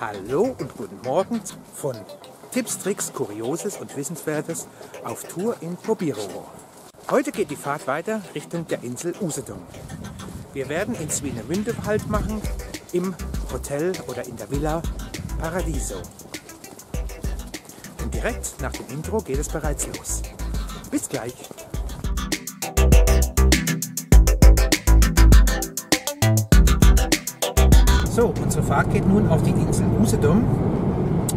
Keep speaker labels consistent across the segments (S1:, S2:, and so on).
S1: Hallo und guten Morgen von Tipps, Tricks, Kurioses und Wissenswertes auf Tour in Probiro. Heute geht die Fahrt weiter Richtung der Insel Usedom. Wir werden in Swinemünde Halt machen, im Hotel oder in der Villa Paradiso. Und direkt nach dem Intro geht es bereits los. Bis gleich! So, unsere Fahrt geht nun auf die Insel Usedom.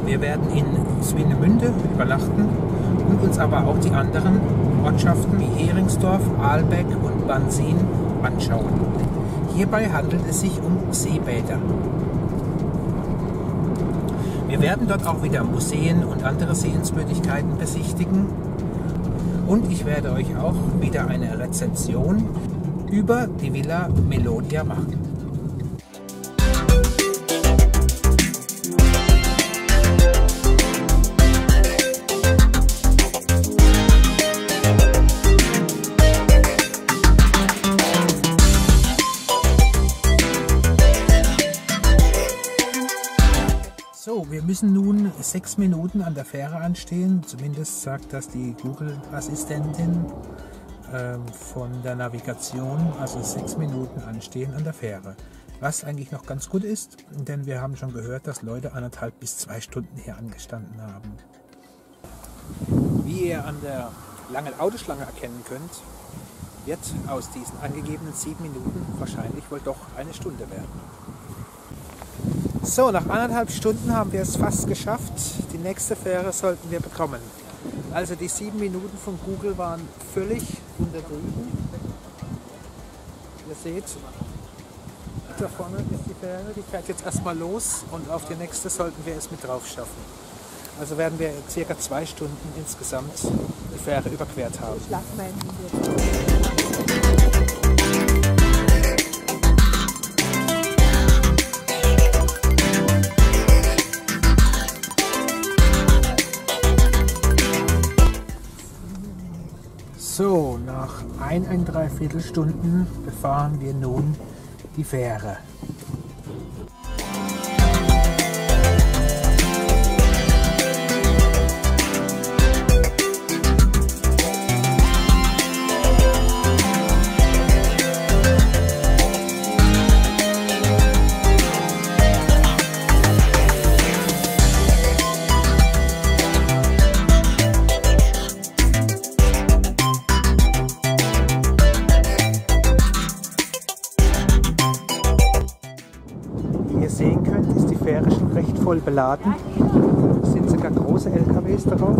S1: Wir werden in Swinemünde übernachten und uns aber auch die anderen Ortschaften wie Heringsdorf, Aalbeck und Bansin anschauen. Hierbei handelt es sich um Seebäder. Wir werden dort auch wieder Museen und andere Sehenswürdigkeiten besichtigen und ich werde euch auch wieder eine Rezension über die Villa Melodia machen. Sechs Minuten an der Fähre anstehen. Zumindest sagt das die Google-Assistentin ähm, von der Navigation. Also sechs Minuten anstehen an der Fähre. Was eigentlich noch ganz gut ist, denn wir haben schon gehört, dass Leute anderthalb bis zwei Stunden hier angestanden haben. Wie ihr an der langen Autoschlange erkennen könnt, wird aus diesen angegebenen sieben Minuten wahrscheinlich wohl doch eine Stunde werden. So, nach anderthalb Stunden haben wir es fast geschafft. Die nächste Fähre sollten wir bekommen. Also die sieben Minuten von Google waren völlig untertrieben. Ihr seht, da vorne ist die Fähre, die fährt jetzt erstmal los und auf die nächste sollten wir es mit drauf schaffen. Also werden wir circa zwei Stunden insgesamt die Fähre überquert haben. Ich lasse meinen So, nach ein, ein Dreiviertelstunden befahren wir nun die Fähre. Beladen. Es sind sogar große LKWs darauf.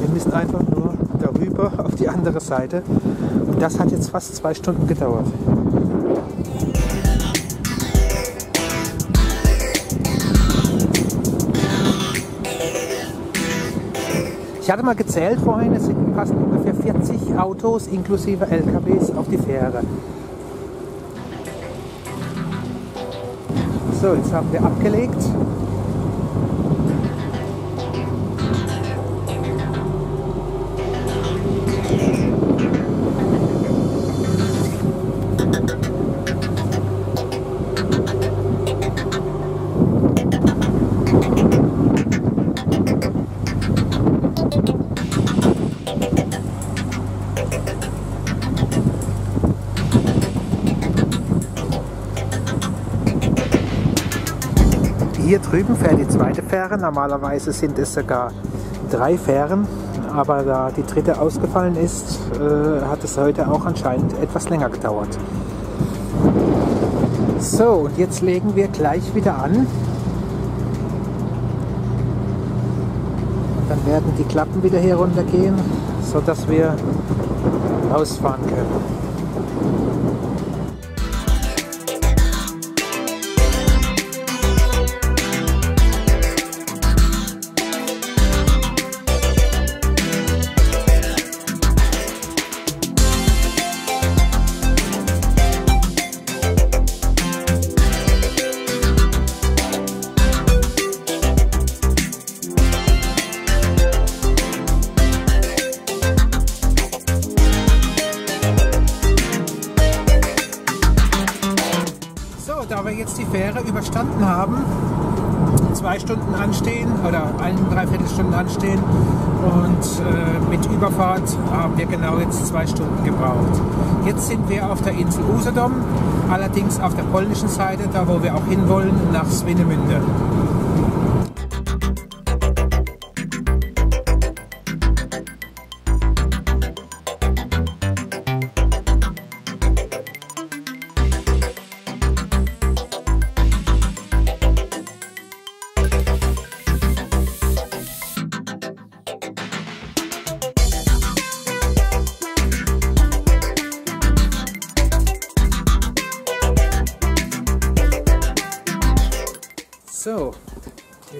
S1: Wir müssen einfach nur darüber auf die andere Seite. Und das hat jetzt fast zwei Stunden gedauert. Ich hatte mal gezählt vorhin, es fast ungefähr 40 Autos inklusive LKWs auf die Fähre. So, jetzt haben wir abgelegt. Drüben fährt die zweite Fähre. Normalerweise sind es sogar drei Fähren, aber da die dritte ausgefallen ist, äh, hat es heute auch anscheinend etwas länger gedauert. So, und jetzt legen wir gleich wieder an. Dann werden die Klappen wieder hier runter gehen, sodass wir rausfahren können. Haben wir genau jetzt zwei Stunden gebraucht. Jetzt sind wir auf der Insel Usedom, allerdings auf der polnischen Seite, da wo wir auch hinwollen, nach Swinemünde.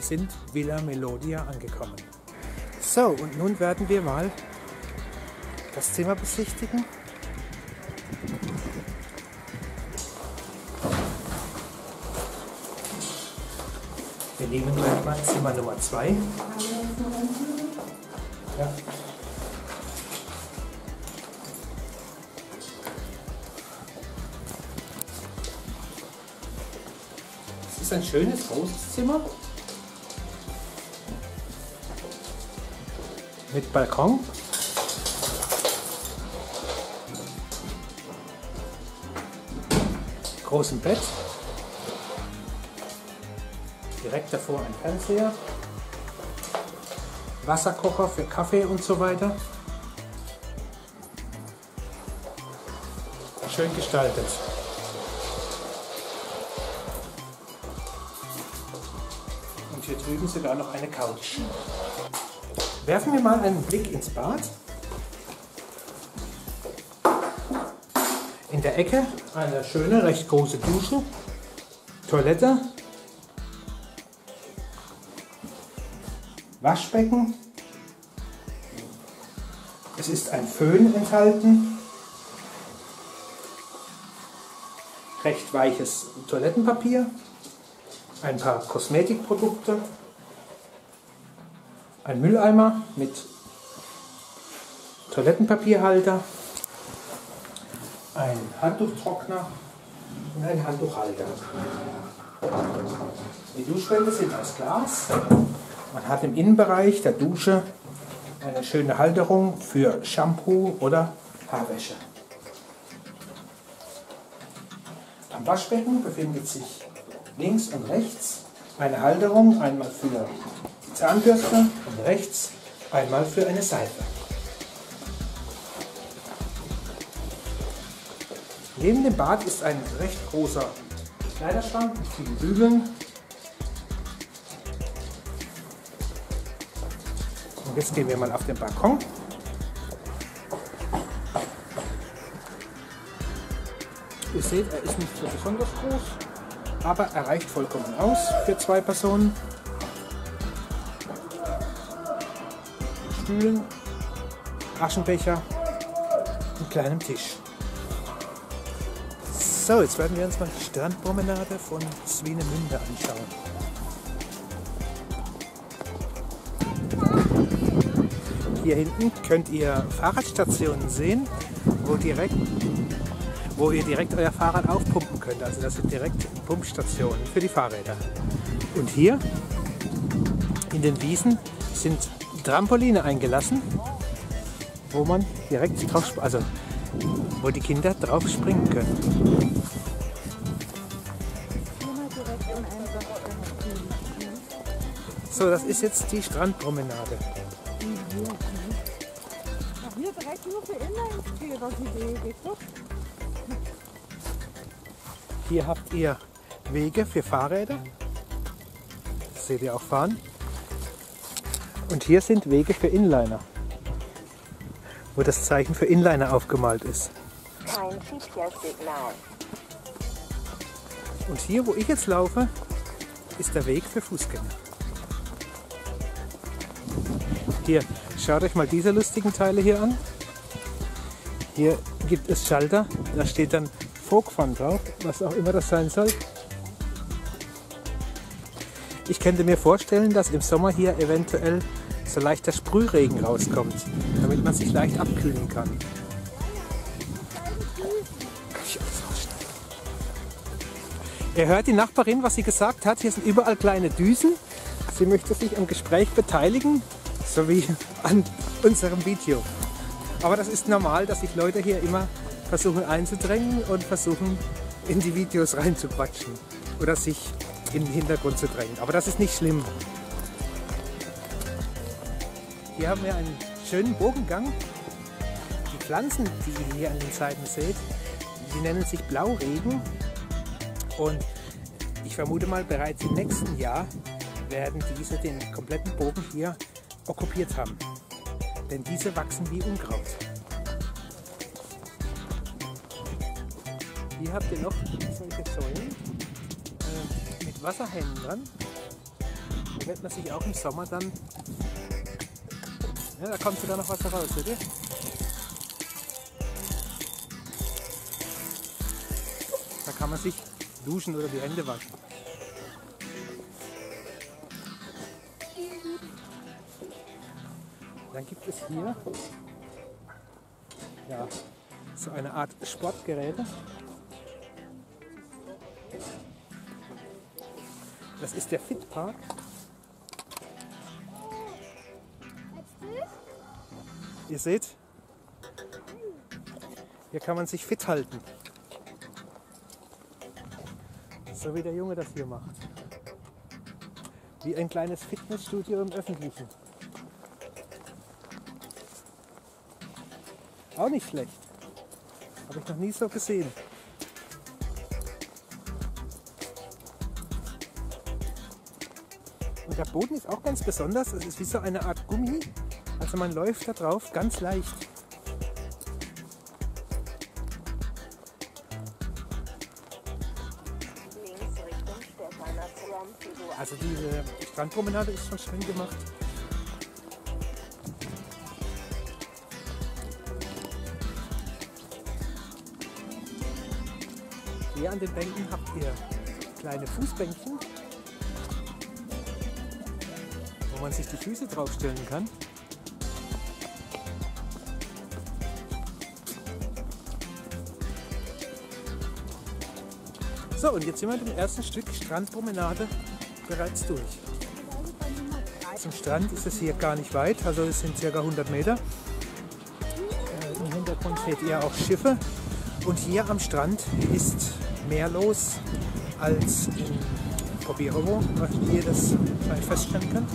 S1: Sind Villa Melodia angekommen. So, und nun werden wir mal das Zimmer besichtigen. Wir nehmen gleich mal Zimmer Nummer 2. Ja. Es ist ein schönes, großes Zimmer. Mit Balkon. Großem Bett. Direkt davor ein Fernseher. Wasserkocher für Kaffee und so weiter. Schön gestaltet. Und hier drüben sogar noch eine Couch. Werfen wir mal einen Blick ins Bad. In der Ecke eine schöne, recht große Dusche, Toilette, Waschbecken. Es ist ein Föhn enthalten, recht weiches Toilettenpapier, ein paar Kosmetikprodukte, ein Mülleimer mit Toilettenpapierhalter, ein Handtuchtrockner und ein Handtuchhalter. Die Duschwände sind aus Glas. Man hat im Innenbereich der Dusche eine schöne Halterung für Shampoo oder Haarwäsche. Am Waschbecken befindet sich links und rechts eine Halterung, einmal für Zahnbürste und rechts einmal für eine Seife. Neben dem Bad ist ein recht großer Kleiderschrank mit vielen Bügeln. Und jetzt gehen wir mal auf den Balkon. Ihr seht, er ist nicht so besonders groß, aber er reicht vollkommen aus für zwei Personen. Stühlen, Aschenbecher und kleinem Tisch. So, jetzt werden wir uns mal die Strandpromenade von Swinemünde anschauen. Hier hinten könnt ihr Fahrradstationen sehen, wo, direkt, wo ihr direkt euer Fahrrad aufpumpen könnt. Also das sind direkt Pumpstationen für die Fahrräder. Und hier in den Wiesen sind Trampoline eingelassen, wo man direkt drauf, also wo die Kinder drauf springen können. So, das ist jetzt die Strandpromenade.
S2: Hier direkt nur für.
S1: Hier habt ihr Wege für Fahrräder. Das seht ihr auch fahren. Und hier sind Wege für Inliner, wo das Zeichen für Inliner aufgemalt ist. Und hier, wo ich jetzt laufe, ist der Weg für Fußgänger. Hier, schaut euch mal diese lustigen Teile hier an. Hier gibt es Schalter, da steht dann Folkfun drauf, was auch immer das sein soll. Ich könnte mir vorstellen, dass im Sommer hier eventuell so leichter Sprühregen rauskommt, damit man sich leicht abkühlen kann. Ihr hört die Nachbarin, was sie gesagt hat. Hier sind überall kleine Düsen. Sie möchte sich am Gespräch beteiligen, sowie an unserem Video. Aber das ist normal, dass sich Leute hier immer versuchen einzudrängen und versuchen in die Videos reinzuquatschen oder sich in den Hintergrund zu drängen. Aber das ist nicht schlimm. Hier haben wir einen schönen Bogengang. Die Pflanzen, die ihr hier an den Seiten seht, die nennen sich Blauregen. Und ich vermute mal, bereits im nächsten Jahr werden diese den kompletten Bogen hier okkupiert haben. Denn diese wachsen wie Unkraut. Hier habt ihr noch solche Säulen äh, mit Wasserhähnen dran. Da wird man sich auch im Sommer dann. Ja, da kommt sogar noch Wasser raus, seht ihr? Da kann man sich duschen oder die Hände waschen. Dann gibt es hier ja, so eine Art Sportgeräte. Das ist der Fitpark. Ihr seht, hier kann man sich fit halten. So wie der Junge das hier macht. Wie ein kleines Fitnessstudio im Öffentlichen. Auch nicht schlecht. Habe ich noch nie so gesehen. Und der Boden ist auch ganz besonders. Es ist wie so eine Art Gummi. Also man läuft da drauf ganz leicht. Also diese Strandpromenade ist schon schön gemacht. Hier an den Bänken habt ihr kleine Fußbänkchen, wo man sich die Füße draufstellen kann. So, und jetzt sind wir mit dem ersten Stück Strandpromenade bereits durch. Zum Strand ist es hier gar nicht weit, also es sind ca. 100 Meter. Äh, Im Hintergrund seht ihr auch Schiffe. Und hier am Strand ist mehr los als in Pobirovo, was ihr das feststellen könnt.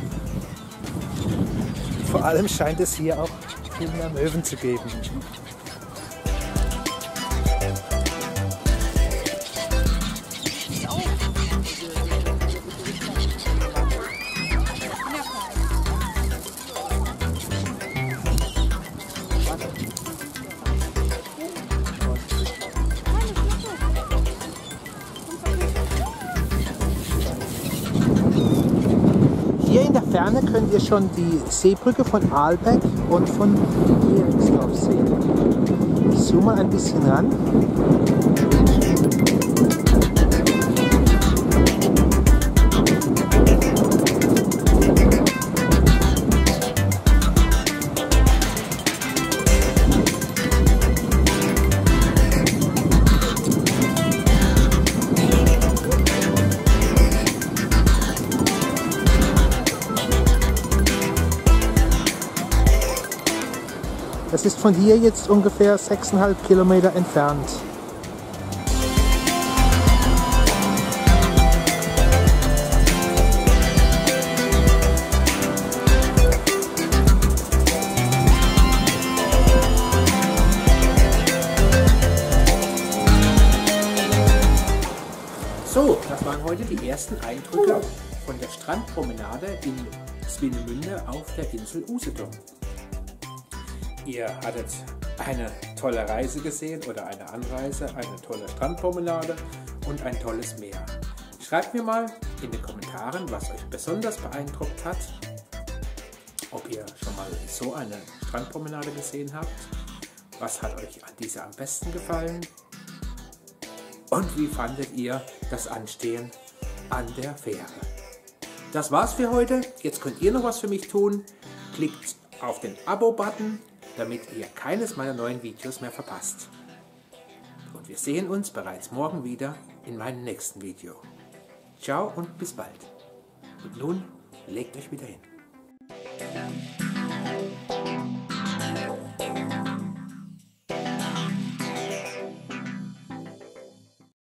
S1: Vor allem scheint es hier auch viel mehr Möwen zu geben. Hier in der Ferne könnt ihr schon die Seebrücke von Aalbeck und von Heringsdorf sehen. Ich zoome mal ein bisschen ran. Das ist von hier jetzt ungefähr 6,5 Kilometer entfernt. So, das waren heute die ersten Eindrücke von der Strandpromenade in Swinemünde auf der Insel Usedom. Ihr hattet eine tolle Reise gesehen oder eine Anreise, eine tolle Strandpromenade und ein tolles Meer. Schreibt mir mal in den Kommentaren, was euch besonders beeindruckt hat, ob ihr schon mal so eine Strandpromenade gesehen habt, was hat euch an dieser am besten gefallen und wie fandet ihr das Anstehen an der Fähre. Das war's für heute. Jetzt könnt ihr noch was für mich tun. Klickt auf den Abo-Button, damit ihr keines meiner neuen Videos mehr verpasst. Und wir sehen uns bereits morgen wieder in meinem nächsten Video. Ciao und bis bald. Und nun legt euch wieder hin.